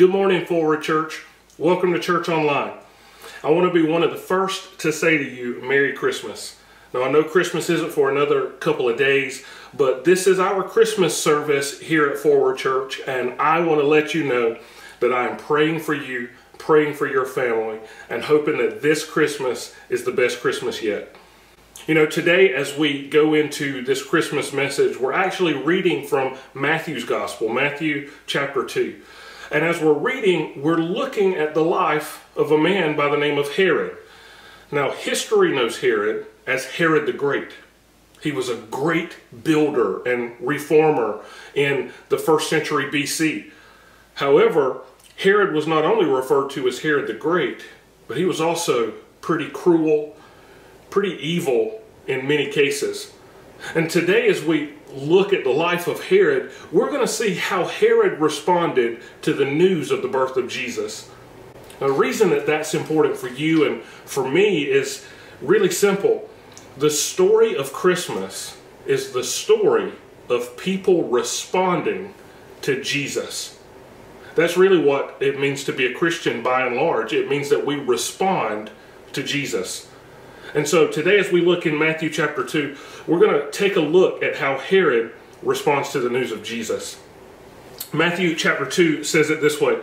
Good morning, Forward Church. Welcome to Church Online. I want to be one of the first to say to you, Merry Christmas. Now, I know Christmas isn't for another couple of days, but this is our Christmas service here at Forward Church, and I want to let you know that I am praying for you, praying for your family, and hoping that this Christmas is the best Christmas yet. You know, today as we go into this Christmas message, we're actually reading from Matthew's Gospel, Matthew chapter 2. And as we're reading, we're looking at the life of a man by the name of Herod. Now, history knows Herod as Herod the Great. He was a great builder and reformer in the first century BC. However, Herod was not only referred to as Herod the Great, but he was also pretty cruel, pretty evil in many cases. And today, as we look at the life of Herod, we're going to see how Herod responded to the news of the birth of Jesus. The reason that that's important for you and for me is really simple. The story of Christmas is the story of people responding to Jesus. That's really what it means to be a Christian by and large. It means that we respond to Jesus. And so today, as we look in Matthew chapter 2, we're going to take a look at how Herod responds to the news of Jesus. Matthew chapter 2 says it this way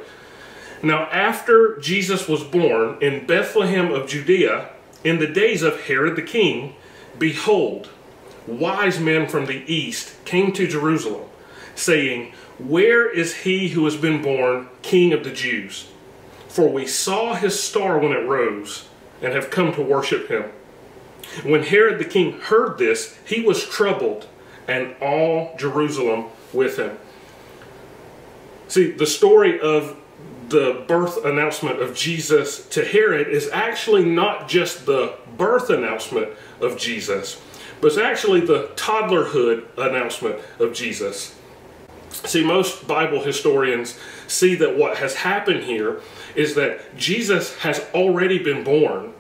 Now, after Jesus was born in Bethlehem of Judea, in the days of Herod the king, behold, wise men from the east came to Jerusalem, saying, Where is he who has been born king of the Jews? For we saw his star when it rose and have come to worship him. When Herod the king heard this, he was troubled, and all Jerusalem with him. See, the story of the birth announcement of Jesus to Herod is actually not just the birth announcement of Jesus, but it's actually the toddlerhood announcement of Jesus. See, most Bible historians see that what has happened here is that Jesus has already been born,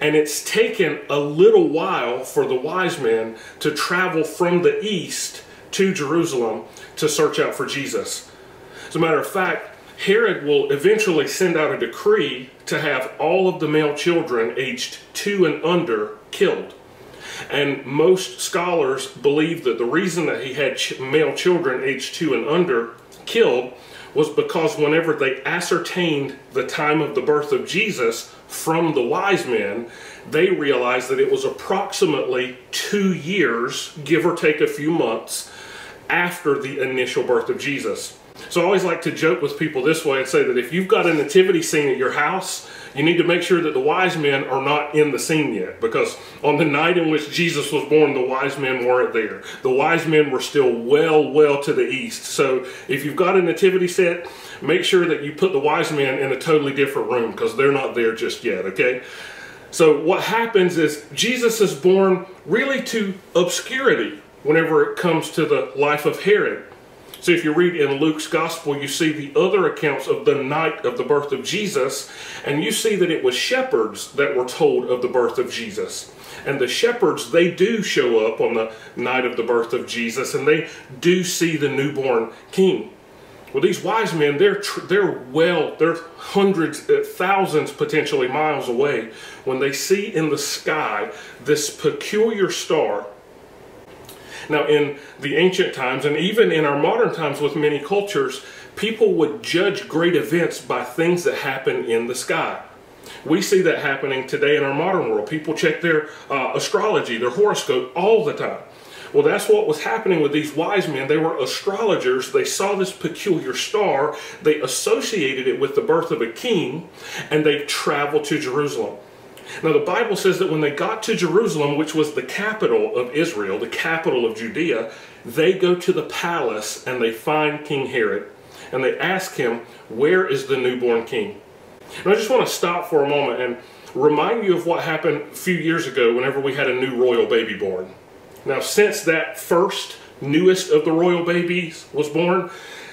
and it's taken a little while for the wise men to travel from the east to Jerusalem to search out for Jesus. As a matter of fact, Herod will eventually send out a decree to have all of the male children aged two and under killed. And most scholars believe that the reason that he had ch male children aged two and under killed was because whenever they ascertained the time of the birth of Jesus from the wise men, they realized that it was approximately two years, give or take a few months, after the initial birth of Jesus. So I always like to joke with people this way and say that if you've got a nativity scene at your house, you need to make sure that the wise men are not in the scene yet because on the night in which Jesus was born, the wise men weren't there. The wise men were still well, well to the east. So if you've got a nativity set, make sure that you put the wise men in a totally different room because they're not there just yet, okay? So what happens is Jesus is born really to obscurity whenever it comes to the life of Herod. So if you read in Luke's gospel, you see the other accounts of the night of the birth of Jesus, and you see that it was shepherds that were told of the birth of Jesus. And the shepherds, they do show up on the night of the birth of Jesus, and they do see the newborn king. Well, these wise men, they're, they're well, they're hundreds, uh, thousands potentially miles away when they see in the sky this peculiar star now, in the ancient times, and even in our modern times with many cultures, people would judge great events by things that happen in the sky. We see that happening today in our modern world. People check their uh, astrology, their horoscope all the time. Well, that's what was happening with these wise men. They were astrologers. They saw this peculiar star. They associated it with the birth of a king, and they traveled to Jerusalem. Now, the Bible says that when they got to Jerusalem, which was the capital of Israel, the capital of Judea, they go to the palace and they find King Herod and they ask him, Where is the newborn king? And I just want to stop for a moment and remind you of what happened a few years ago whenever we had a new royal baby born. Now, since that first, newest of the royal babies was born,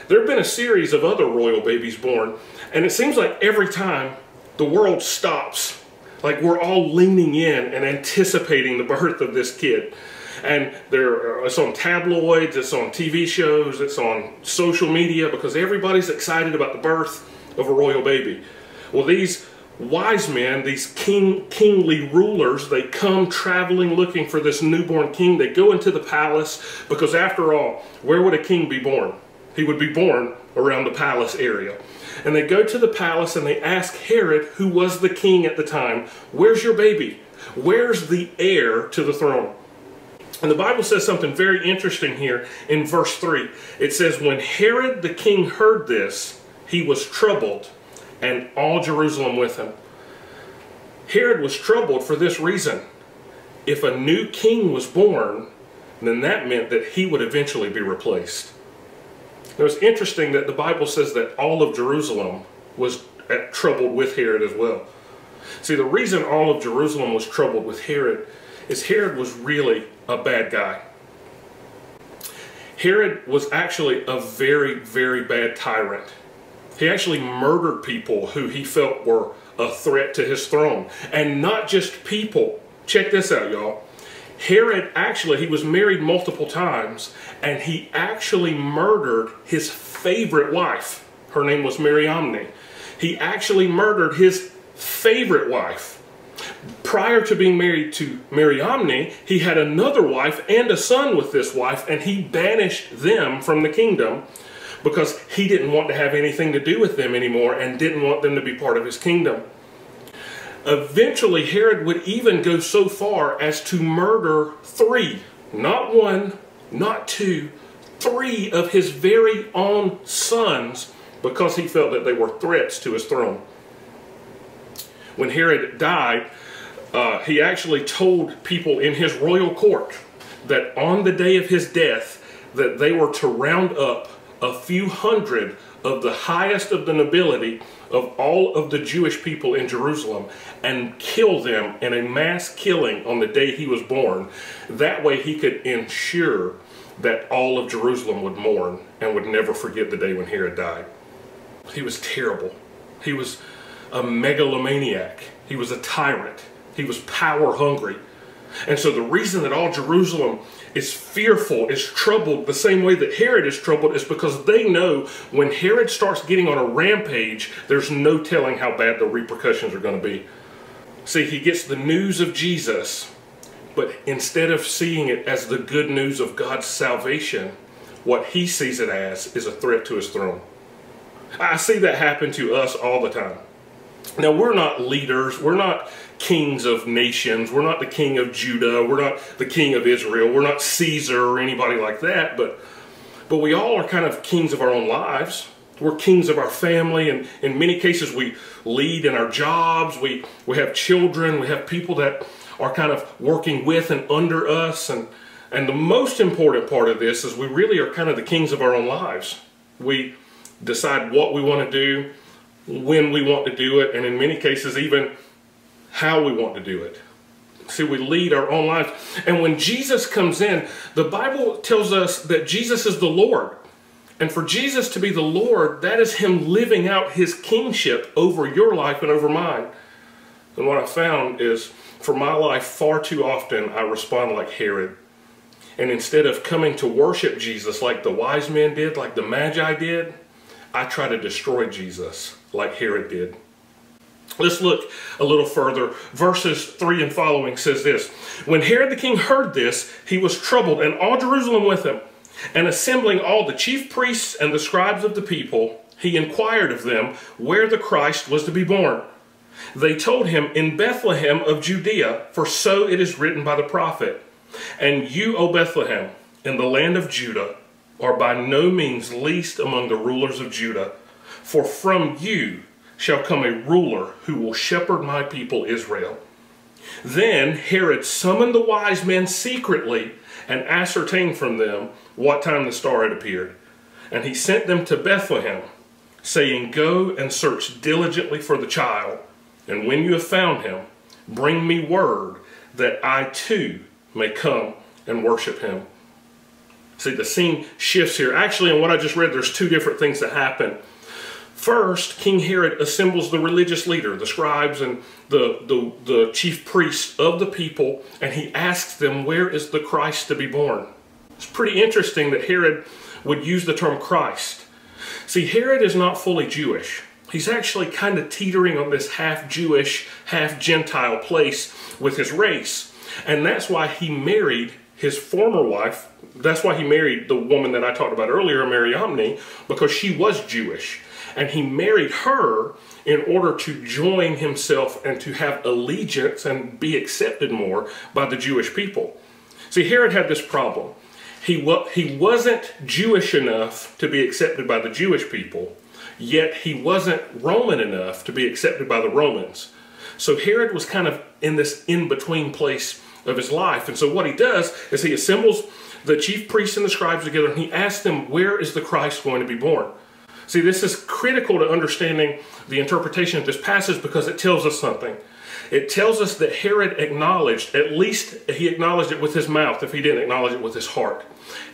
there have been a series of other royal babies born, and it seems like every time the world stops like we're all leaning in and anticipating the birth of this kid. And there, uh, it's on tabloids, it's on TV shows, it's on social media because everybody's excited about the birth of a royal baby. Well, these wise men, these king, kingly rulers, they come traveling looking for this newborn king. They go into the palace because, after all, where would a king be born? He would be born around the palace area. And they go to the palace and they ask Herod, who was the king at the time, Where's your baby? Where's the heir to the throne? And the Bible says something very interesting here in verse 3. It says, When Herod the king heard this, he was troubled, and all Jerusalem with him. Herod was troubled for this reason. If a new king was born, then that meant that he would eventually be replaced. Now it's interesting that the Bible says that all of Jerusalem was uh, troubled with Herod as well. See, the reason all of Jerusalem was troubled with Herod is Herod was really a bad guy. Herod was actually a very, very bad tyrant. He actually murdered people who he felt were a threat to his throne. And not just people. Check this out, y'all. Herod actually, he was married multiple times, and he actually murdered his favorite wife. Her name was Mariamne. He actually murdered his favorite wife. Prior to being married to Mariamne, he had another wife and a son with this wife, and he banished them from the kingdom because he didn't want to have anything to do with them anymore and didn't want them to be part of his kingdom. Eventually, Herod would even go so far as to murder three, not one, not two, three of his very own sons because he felt that they were threats to his throne. When Herod died, uh, he actually told people in his royal court that on the day of his death that they were to round up a few hundred of the highest of the nobility of all of the Jewish people in Jerusalem and kill them in a mass killing on the day he was born. That way he could ensure that all of Jerusalem would mourn and would never forget the day when Herod died. He was terrible. He was a megalomaniac. He was a tyrant. He was power hungry. And so the reason that all Jerusalem is fearful, is troubled the same way that Herod is troubled is because they know when Herod starts getting on a rampage, there's no telling how bad the repercussions are going to be. See, he gets the news of Jesus, but instead of seeing it as the good news of God's salvation, what he sees it as is a threat to his throne. I see that happen to us all the time. Now, we're not leaders, we're not kings of nations, we're not the king of Judah, we're not the king of Israel, we're not Caesar or anybody like that, but, but we all are kind of kings of our own lives. We're kings of our family, and in many cases, we lead in our jobs, we, we have children, we have people that are kind of working with and under us, and, and the most important part of this is we really are kind of the kings of our own lives. We decide what we want to do, when we want to do it, and in many cases, even how we want to do it. See, we lead our own lives. And when Jesus comes in, the Bible tells us that Jesus is the Lord. And for Jesus to be the Lord, that is Him living out His kingship over your life and over mine. And what I found is, for my life, far too often I respond like Herod. And instead of coming to worship Jesus like the wise men did, like the Magi did, I try to destroy Jesus like Herod did. Let's look a little further. Verses 3 and following says this When Herod the king heard this, he was troubled, and all Jerusalem with him. And assembling all the chief priests and the scribes of the people, he inquired of them where the Christ was to be born. They told him, In Bethlehem of Judea, for so it is written by the prophet. And you, O Bethlehem, in the land of Judah, are by no means least among the rulers of Judah, for from you shall come a ruler who will shepherd my people Israel. Then Herod summoned the wise men secretly and ascertained from them what time the star had appeared. And he sent them to Bethlehem, saying, Go and search diligently for the child, and when you have found him, bring me word that I too may come and worship him. See, the scene shifts here. Actually, in what I just read, there's two different things that happen First, King Herod assembles the religious leader, the scribes and the, the, the chief priests of the people, and he asks them, Where is the Christ to be born? It's pretty interesting that Herod would use the term Christ. See, Herod is not fully Jewish. He's actually kind of teetering on this half Jewish, half Gentile place with his race. And that's why he married his former wife. That's why he married the woman that I talked about earlier, Mary Mariamne, because she was Jewish. And he married her in order to join himself and to have allegiance and be accepted more by the Jewish people. See, Herod had this problem. He, he wasn't Jewish enough to be accepted by the Jewish people, yet he wasn't Roman enough to be accepted by the Romans. So Herod was kind of in this in-between place of his life. And so what he does is he assembles the chief priests and the scribes together and he asks them, where is the Christ going to be born? See, this is critical to understanding the interpretation of this passage because it tells us something. It tells us that Herod acknowledged, at least he acknowledged it with his mouth if he didn't acknowledge it with his heart,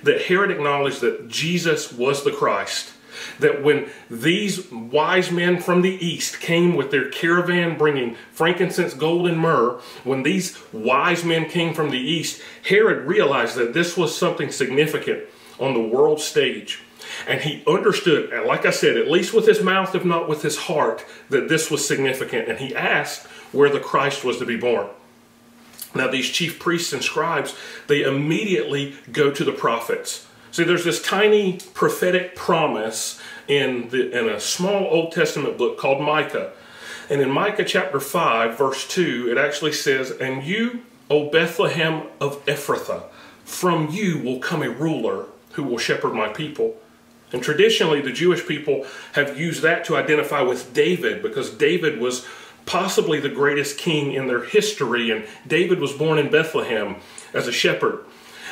that Herod acknowledged that Jesus was the Christ. That when these wise men from the east came with their caravan bringing frankincense, gold, and myrrh, when these wise men came from the east, Herod realized that this was something significant on the world stage. And he understood, uh, like I said, at least with his mouth, if not with his heart, that this was significant. And he asked where the Christ was to be born. Now, these chief priests and scribes, they immediately go to the prophets. See, there's this tiny prophetic promise in, the, in a small Old Testament book called Micah. And in Micah chapter 5, verse 2, it actually says, And you, O Bethlehem of Ephrathah, from you will come a ruler who will shepherd my people. And traditionally, the Jewish people have used that to identify with David because David was possibly the greatest king in their history. And David was born in Bethlehem as a shepherd.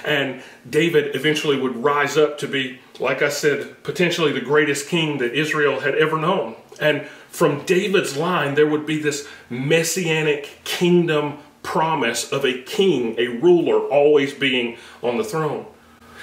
And David eventually would rise up to be, like I said, potentially the greatest king that Israel had ever known. And from David's line, there would be this messianic kingdom promise of a king, a ruler, always being on the throne.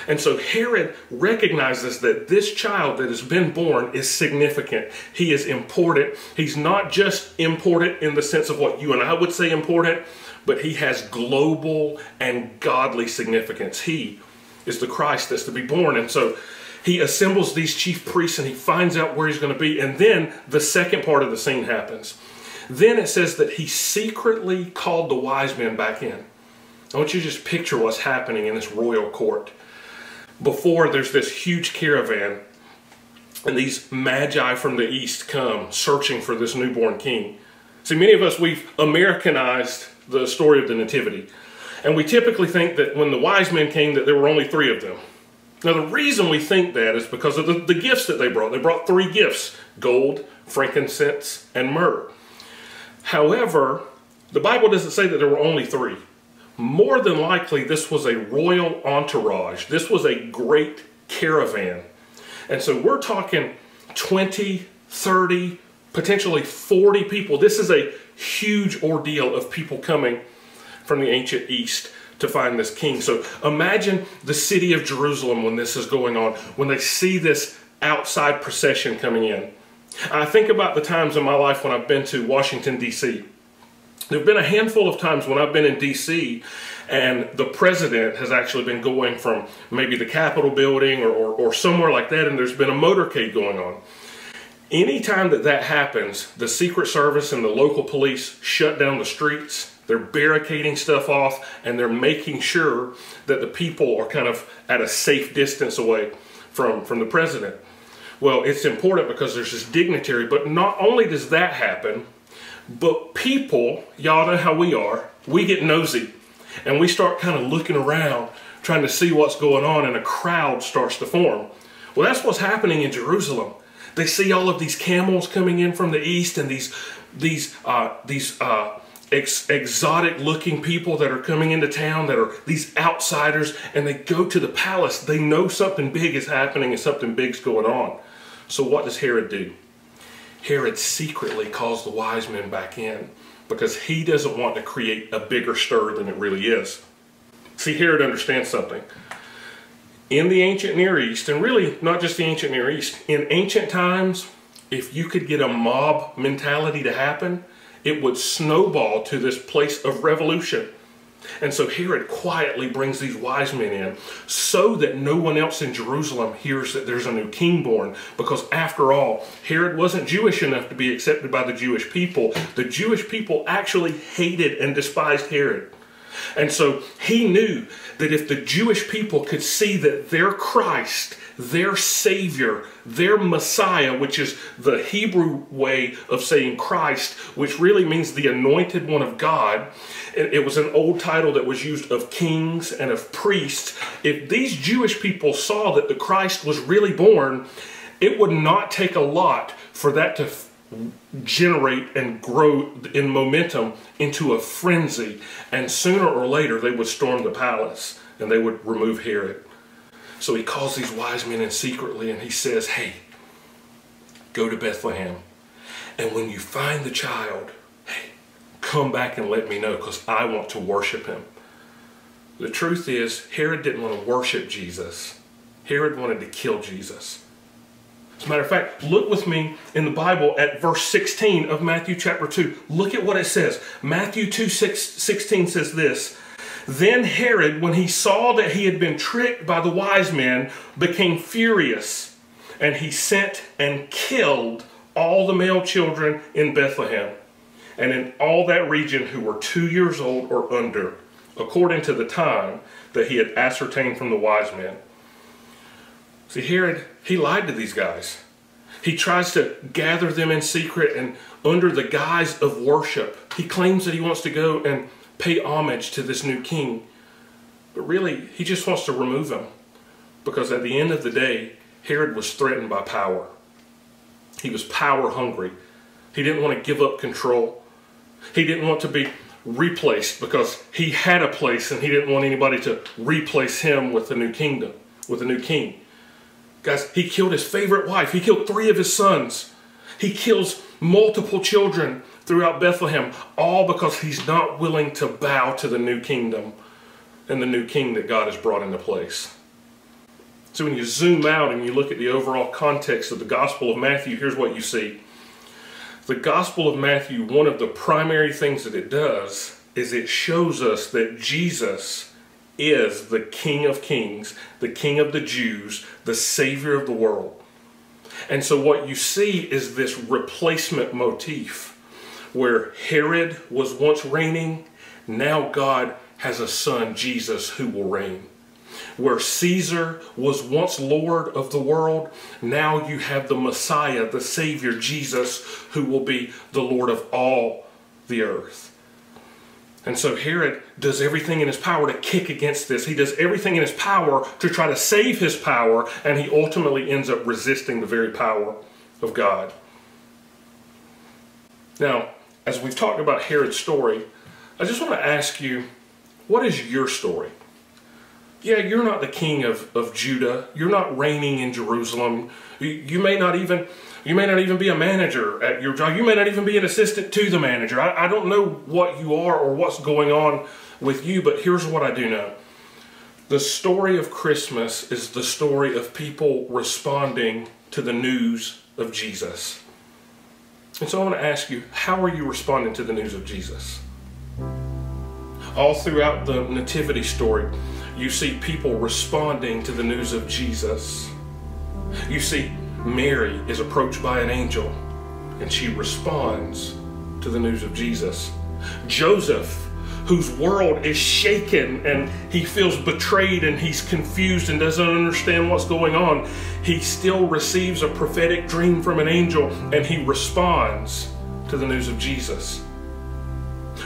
And so Herod recognizes that this child that has been born is significant. He is important. He's not just important in the sense of what you and I would say important, but he has global and godly significance. He is the Christ that's to be born. And so he assembles these chief priests and he finds out where he's going to be. And then the second part of the scene happens. Then it says that he secretly called the wise men back in. I want you to just picture what's happening in this royal court before there's this huge caravan and these magi from the east come searching for this newborn king. See, many of us, we've Americanized the story of the Nativity. And we typically think that when the wise men came that there were only three of them. Now the reason we think that is because of the, the gifts that they brought. They brought three gifts, gold, frankincense, and myrrh. However, the Bible doesn't say that there were only three more than likely this was a royal entourage. This was a great caravan. And so we're talking 20, 30, potentially 40 people. This is a huge ordeal of people coming from the ancient East to find this king. So imagine the city of Jerusalem when this is going on, when they see this outside procession coming in. I think about the times in my life when I've been to Washington, D.C. There have been a handful of times when I've been in D.C. and the president has actually been going from maybe the Capitol building or, or, or somewhere like that, and there's been a motorcade going on. Anytime that that happens, the Secret Service and the local police shut down the streets. They're barricading stuff off and they're making sure that the people are kind of at a safe distance away from, from the president. Well, it's important because there's this dignitary, but not only does that happen, but people, y'all know how we are, we get nosy and we start kind of looking around trying to see what's going on and a crowd starts to form. Well, that's what's happening in Jerusalem. They see all of these camels coming in from the east and these these uh, these uh, ex exotic looking people that are coming into town that are these outsiders and they go to the palace. They know something big is happening and something big's going on. So what does Herod do? Herod secretly calls the wise men back in because he doesn't want to create a bigger stir than it really is. See, Herod understands something. In the ancient Near East, and really not just the ancient Near East, in ancient times, if you could get a mob mentality to happen, it would snowball to this place of revolution. And so Herod quietly brings these wise men in so that no one else in Jerusalem hears that there's a new king born. Because after all, Herod wasn't Jewish enough to be accepted by the Jewish people. The Jewish people actually hated and despised Herod. And so he knew that if the Jewish people could see that their Christ, their Savior, their Messiah, which is the Hebrew way of saying Christ, which really means the anointed one of God, it was an old title that was used of kings and of priests. If these Jewish people saw that the Christ was really born, it would not take a lot for that to generate and grow in momentum into a frenzy. And sooner or later, they would storm the palace and they would remove Herod. So he calls these wise men in secretly and he says, Hey, go to Bethlehem. And when you find the child, hey, come back and let me know because I want to worship him. The truth is, Herod didn't want to worship Jesus. Herod wanted to kill Jesus. As a matter of fact, look with me in the Bible at verse 16 of Matthew chapter 2. Look at what it says. Matthew 2 6, 16 says this Then Herod, when he saw that he had been tricked by the wise men, became furious, and he sent and killed all the male children in Bethlehem and in all that region who were two years old or under, according to the time that he had ascertained from the wise men. See, Herod, he lied to these guys. He tries to gather them in secret and under the guise of worship. He claims that he wants to go and pay homage to this new king. But really, he just wants to remove him. Because at the end of the day, Herod was threatened by power. He was power hungry. He didn't want to give up control. He didn't want to be replaced because he had a place and he didn't want anybody to replace him with a new kingdom, with a new king. Guys, he killed his favorite wife. He killed three of his sons. He kills multiple children throughout Bethlehem, all because he's not willing to bow to the new kingdom and the new king that God has brought into place. So when you zoom out and you look at the overall context of the Gospel of Matthew, here's what you see. The Gospel of Matthew, one of the primary things that it does is it shows us that Jesus is the King of Kings, the King of the Jews, the Savior of the world. And so what you see is this replacement motif where Herod was once reigning, now God has a son, Jesus, who will reign. Where Caesar was once Lord of the world, now you have the Messiah, the Savior, Jesus, who will be the Lord of all the earth. And so Herod does everything in his power to kick against this. He does everything in his power to try to save his power, and he ultimately ends up resisting the very power of God. Now, as we've talked about Herod's story, I just want to ask you, what is your story? Yeah, you're not the king of, of Judah. You're not reigning in Jerusalem. You, you may not even you may not even be a manager at your job. You may not even be an assistant to the manager. I, I don't know what you are or what's going on with you, but here's what I do know. The story of Christmas is the story of people responding to the news of Jesus. And so I want to ask you, how are you responding to the news of Jesus? All throughout the Nativity story, you see people responding to the news of Jesus. You see Mary is approached by an angel and she responds to the news of Jesus. Joseph, whose world is shaken and he feels betrayed and he's confused and doesn't understand what's going on, he still receives a prophetic dream from an angel and he responds to the news of Jesus.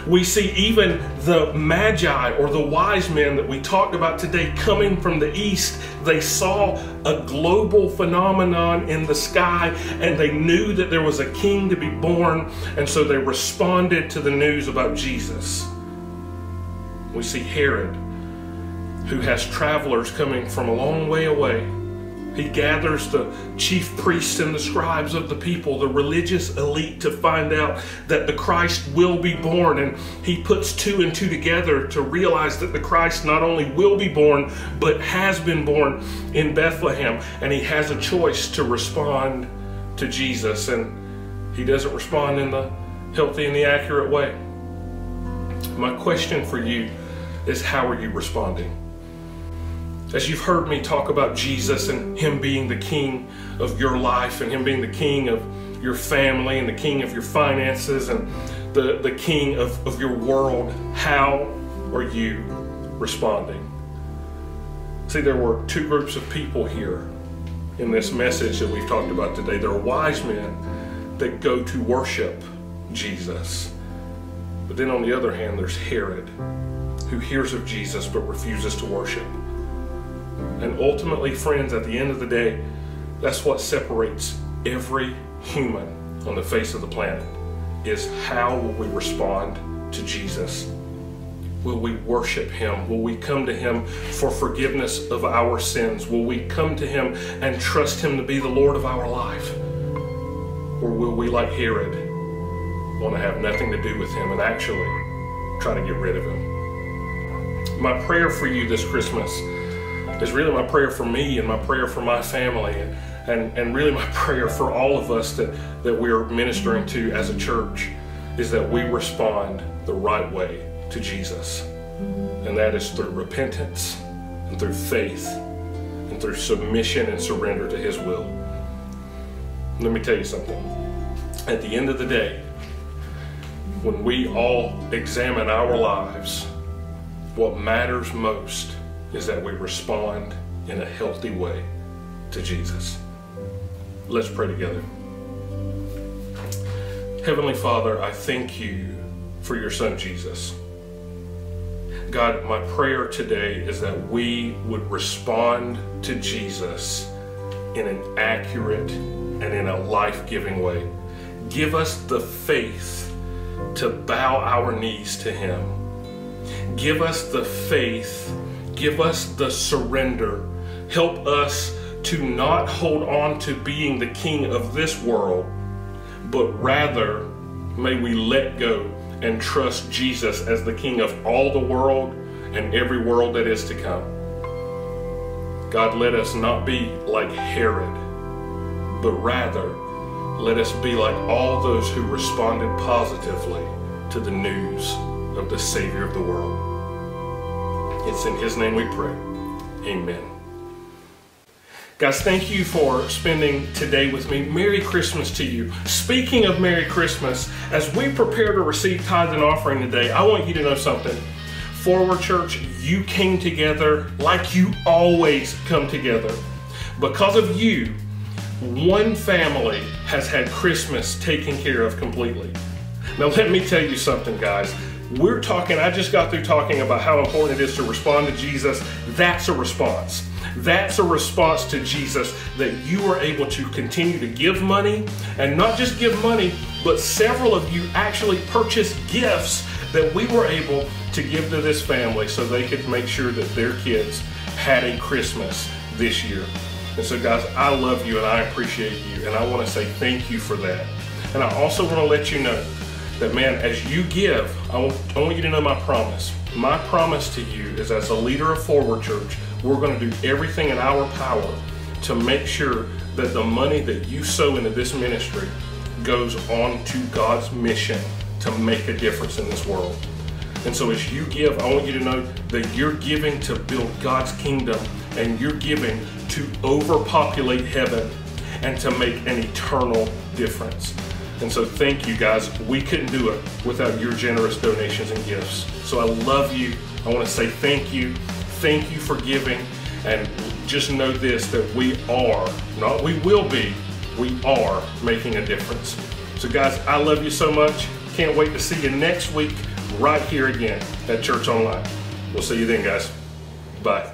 We see even the magi or the wise men that we talked about today coming from the east. They saw a global phenomenon in the sky and they knew that there was a king to be born, and so they responded to the news about Jesus. We see Herod, who has travelers coming from a long way away he gathers the chief priests and the scribes of the people, the religious elite, to find out that the Christ will be born. And he puts two and two together to realize that the Christ not only will be born, but has been born in Bethlehem. And he has a choice to respond to Jesus and he doesn't respond in the healthy and the accurate way. My question for you is how are you responding? As you've heard me talk about Jesus and Him being the King of your life and Him being the King of your family and the King of your finances and the, the King of, of your world, how are you responding? See, there were two groups of people here in this message that we've talked about today. There are wise men that go to worship Jesus. But then on the other hand, there's Herod, who hears of Jesus but refuses to worship. And ultimately, friends, at the end of the day, that's what separates every human on the face of the planet is how will we respond to Jesus? Will we worship him? Will we come to him for forgiveness of our sins? Will we come to him and trust him to be the Lord of our life? Or will we, like Herod, want to have nothing to do with him and actually try to get rid of him? My prayer for you this Christmas is really my prayer for me and my prayer for my family and, and, and really my prayer for all of us that, that we're ministering to as a church is that we respond the right way to Jesus. And that is through repentance and through faith and through submission and surrender to His will. Let me tell you something. At the end of the day, when we all examine our lives, what matters most is that we respond in a healthy way to Jesus. Let's pray together. Heavenly Father, I thank you for your Son Jesus. God, my prayer today is that we would respond to Jesus in an accurate and in a life giving way. Give us the faith to bow our knees to Him. Give us the faith Give us the surrender. Help us to not hold on to being the king of this world, but rather may we let go and trust Jesus as the king of all the world and every world that is to come. God, let us not be like Herod, but rather let us be like all those who responded positively to the news of the Savior of the world. It's in His name we pray. Amen. Guys, thank you for spending today with me. Merry Christmas to you. Speaking of Merry Christmas, as we prepare to receive tithe and offering today, I want you to know something. Forward Church, you came together like you always come together. Because of you, one family has had Christmas taken care of completely. Now, let me tell you something, guys. We're talking, I just got through talking about how important it is to respond to Jesus. That's a response. That's a response to Jesus that you are able to continue to give money and not just give money, but several of you actually purchased gifts that we were able to give to this family so they could make sure that their kids had a Christmas this year. And so, guys, I love you and I appreciate you, and I want to say thank you for that. And I also want to let you know that, man, as you give, I want, I want you to know my promise. My promise to you is as a leader of Forward Church, we're going to do everything in our power to make sure that the money that you sow into this ministry goes on to God's mission to make a difference in this world. And so as you give, I want you to know that you're giving to build God's kingdom and you're giving to overpopulate heaven and to make an eternal difference. And so thank you guys. We couldn't do it without your generous donations and gifts. So I love you. I want to say thank you. Thank you for giving. And just know this that we are, not we will be, we are making a difference. So guys, I love you so much. Can't wait to see you next week right here again at Church Online. We'll see you then, guys. Bye.